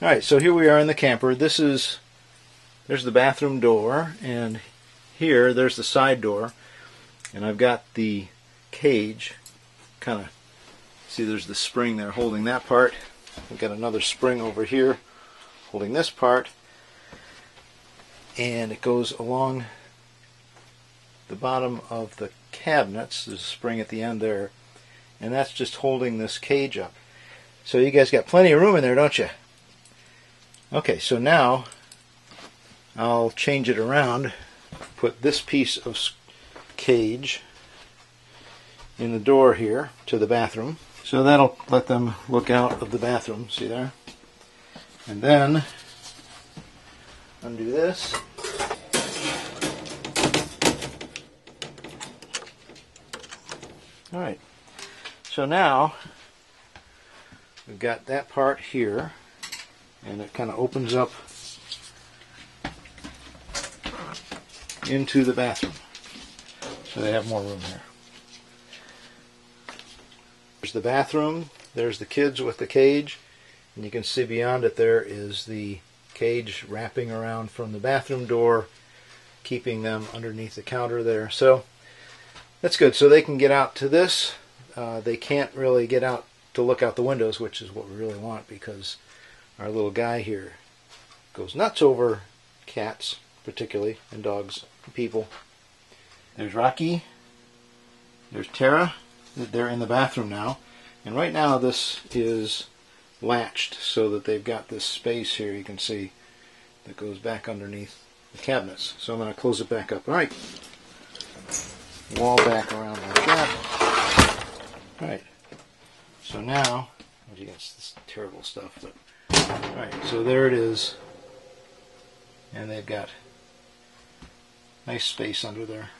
All right, so here we are in the camper. This is there's the bathroom door, and here there's the side door, and I've got the cage. Kind of see there's the spring there holding that part. We've got another spring over here holding this part, and it goes along the bottom of the cabinets. There's a spring at the end there, and that's just holding this cage up. So you guys got plenty of room in there, don't you? Okay, so now I'll change it around, put this piece of cage in the door here to the bathroom. So that'll let them look out of the bathroom, see there? And then undo this. All right. So now we've got that part here, and it kind of opens up into the bathroom. So they have more room here. There's the bathroom. There's the kids with the cage. And you can see beyond it there is the cage wrapping around from the bathroom door, keeping them underneath the counter there. So that's good. So they can get out to this. Uh, they can't really get out to look out the windows, which is what we really want because our little guy here goes nuts over cats, particularly, and dogs, and people. There's Rocky. There's Tara. They're in the bathroom now. And right now this is latched so that they've got this space here you can see that goes back underneath the cabinets. So I'm going to close it back up. All right wall back around like that. Alright, so now, against this terrible stuff, but so there it is. And they've got nice space under there.